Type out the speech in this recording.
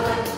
Father.